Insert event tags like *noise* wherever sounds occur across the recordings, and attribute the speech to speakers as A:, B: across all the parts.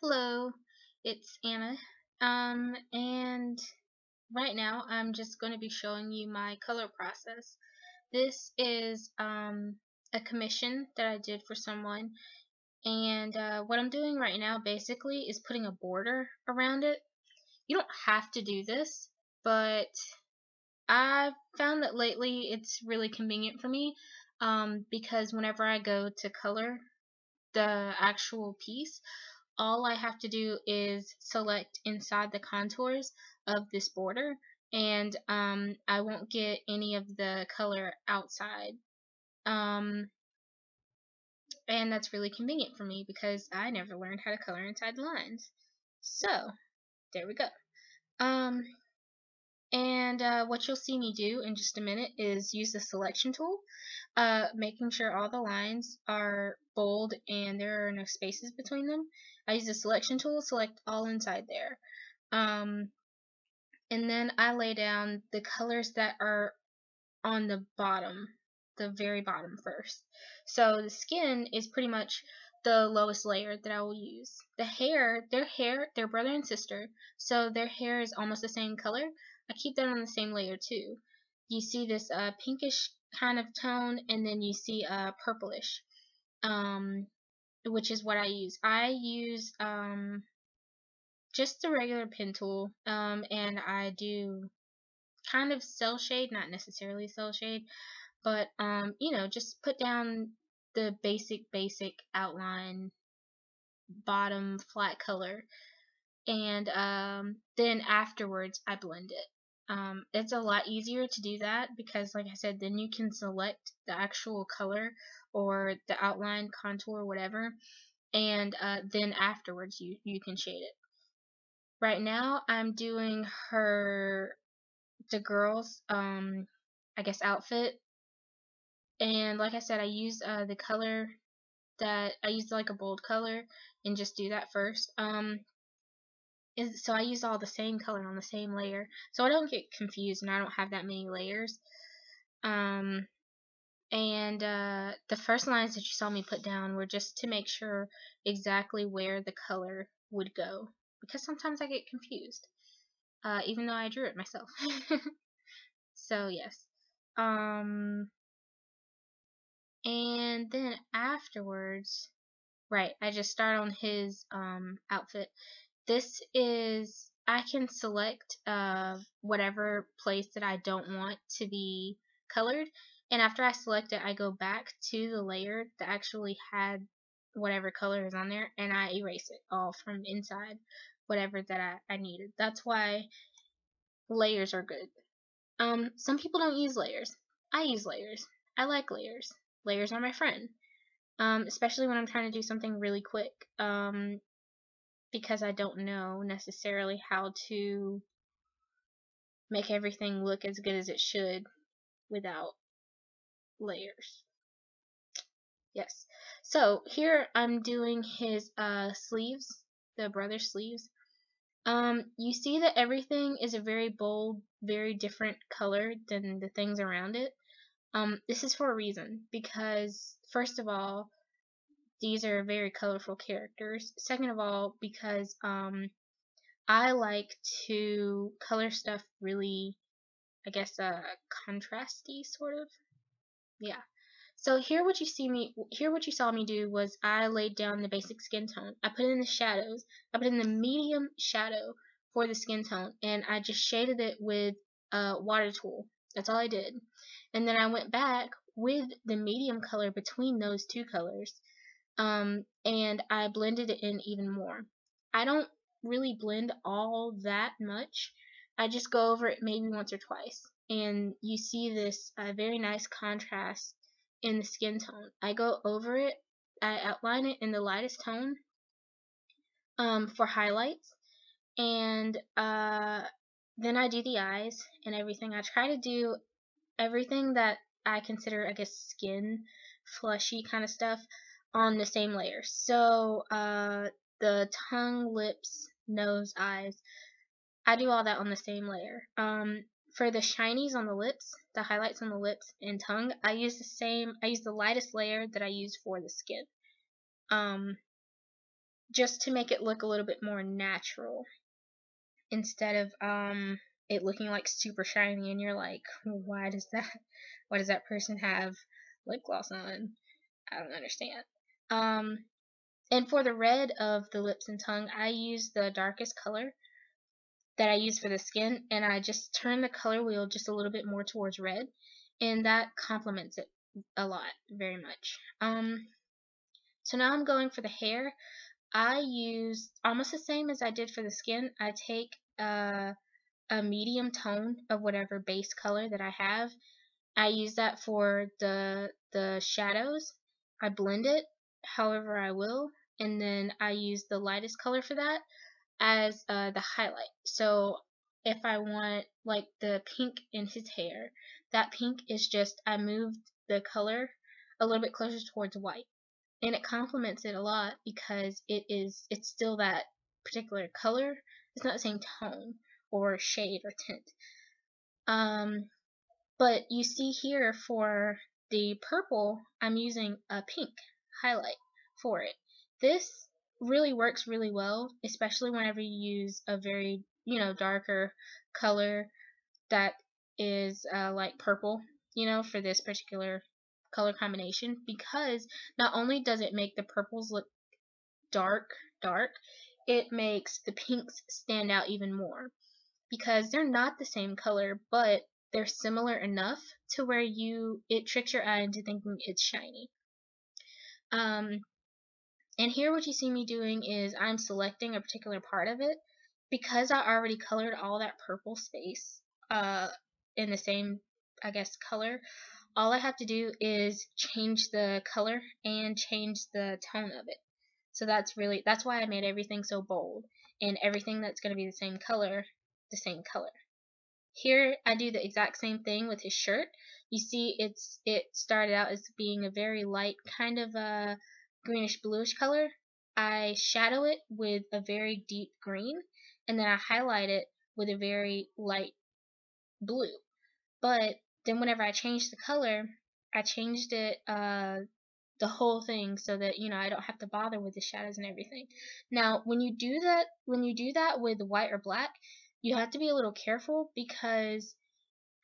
A: Hello, it's Anna. Um, and right now I'm just going to be showing you my color process. This is um, a commission that I did for someone, and uh, what I'm doing right now basically is putting a border around it. You don't have to do this, but I've found that lately it's really convenient for me um, because whenever I go to color the actual piece, all I have to do is select inside the contours of this border and um, I won't get any of the color outside. Um, and that's really convenient for me because I never learned how to color inside the lines. So, there we go. Um, and uh, what you'll see me do in just a minute is use the selection tool, uh, making sure all the lines are bold and there are no spaces between them. I use the selection tool, select all inside there. Um, and then I lay down the colors that are on the bottom, the very bottom first. So the skin is pretty much the lowest layer that I will use. The hair, their hair, their brother and sister, so their hair is almost the same color. I keep that on the same layer too. You see this uh, pinkish kind of tone, and then you see uh, purplish, um, which is what I use. I use um, just the regular pen tool, um, and I do kind of cell shade, not necessarily cell shade, but um, you know, just put down the basic basic outline bottom flat color and um, then afterwards I blend it um, it's a lot easier to do that because like I said then you can select the actual color or the outline contour whatever and uh, then afterwards you you can shade it. Right now I'm doing her the girls um I guess outfit. And like I said I use uh, the color that I use like a bold color and just do that first. Um is so I use all the same color on the same layer so I don't get confused and I don't have that many layers. Um and uh, the first lines that you saw me put down were just to make sure exactly where the color would go because sometimes I get confused uh, even though I drew it myself. *laughs* So yes. Um and then afterwards right I just start on his um, outfit this is I can select uh, whatever place that I don't want to be colored and after I select it I go back to the layer that actually had whatever color is on there and I erase it all from inside whatever that I, I needed. That's why layers are good. Um some people don't use layers. I use layers. I like layers. Layers are my friend. Um, especially when I'm trying to do something really quick. Um, because I don't know necessarily how to make everything look as good as it should without layers. Yes. So here I'm doing his uh, sleeves, the brother sleeves. Um, you see that everything is a very bold, very different color than the things around it. Um, this is for a reason because first of all, these are very colorful characters. Second of all, because um, I like to color stuff really, I guess, uh, contrasty sort of. Yeah. So here what you see me here what you saw me do was I laid down the basic skin tone. I put in the shadows. I put in the medium shadow for the skin tone and I just shaded it with a water tool. That's all I did and then I went back with the medium color between those two colors um, and I blended it in even more. I don't really blend all that much. I just go over it maybe once or twice and you see this uh, very nice contrast in the skin tone. I go over it, I outline it in the lightest tone um, for highlights and uh, then I do the eyes and everything. I try to do everything that I consider, I guess, skin, fleshy kind of stuff on the same layer. So, uh, the tongue, lips, nose, eyes, I do all that on the same layer. Um, for the shinies on the lips, the highlights on the lips and tongue, I use the same, I use the lightest layer that I use for the skin. Um, just to make it look a little bit more natural instead of um it looking like super shiny and you're like why does that why does that person have lip gloss on I don't understand um and for the red of the lips and tongue I use the darkest color that I use for the skin and I just turn the color wheel just a little bit more towards red and that complements it a lot very much um so now I'm going for the hair I use almost the same as I did for the skin. I take a, a medium tone of whatever base color that I have. I use that for the the shadows. I blend it however I will, and then I use the lightest color for that as uh, the highlight. So if I want like the pink in his hair, that pink is just I moved the color a little bit closer towards white and it complements it a lot because it is it's still that particular color. It's not the same tone or shade or tint. Um but you see here for the purple I'm using a pink highlight for it this really works really well especially whenever you use a very you know darker color that is uh, like purple you know for this particular color combination because not only does it make the purples look dark, dark, it makes the pinks stand out even more because they're not the same color, but they're similar enough to where you it tricks your eye into thinking it's shiny. Um, and here what you see me doing is I'm selecting a particular part of it because I already colored all that purple space uh, in the same I guess color all I have to do is change the color and change the tone of it. So that's really, that's why I made everything so bold and everything that's going to be the same color, the same color. Here I do the exact same thing with his shirt. You see it's it started out as being a very light kind of a greenish bluish color. I shadow it with a very deep green and then I highlight it with a very light blue. But then whenever I changed the color, I changed it uh, the whole thing so that you know I don't have to bother with the shadows and everything. Now, when you do that, when you do that with white or black, you have to be a little careful because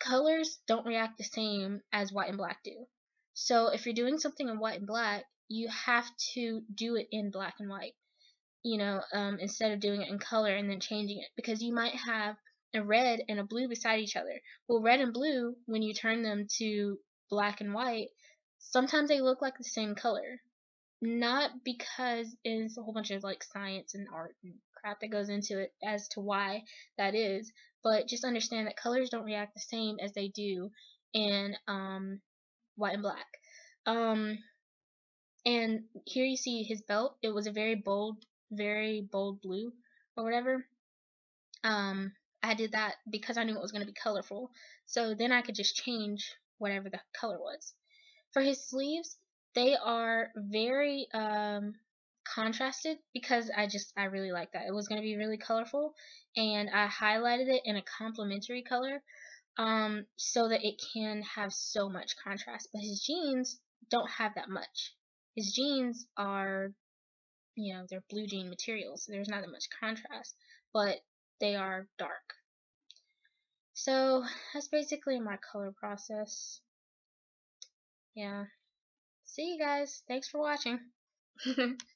A: colors don't react the same as white and black do. So if you're doing something in white and black, you have to do it in black and white. You know, um, instead of doing it in color and then changing it because you might have a red and a blue beside each other. Well, red and blue, when you turn them to black and white, sometimes they look like the same color. Not because it's a whole bunch of like science and art and crap that goes into it as to why that is, but just understand that colors don't react the same as they do in um, white and black. Um, and here you see his belt. It was a very bold, very bold blue or whatever. Um, I did that because I knew it was going to be colorful. So then I could just change whatever the color was. For his sleeves, they are very um, contrasted because I just I really like that. It was going to be really colorful and I highlighted it in a complementary color um, so that it can have so much contrast. But his jeans don't have that much. His jeans are, you know, they're blue jean materials. So there's not that much contrast, but they are dark. So that's basically my color process. Yeah. See you guys. Thanks for watching. *laughs*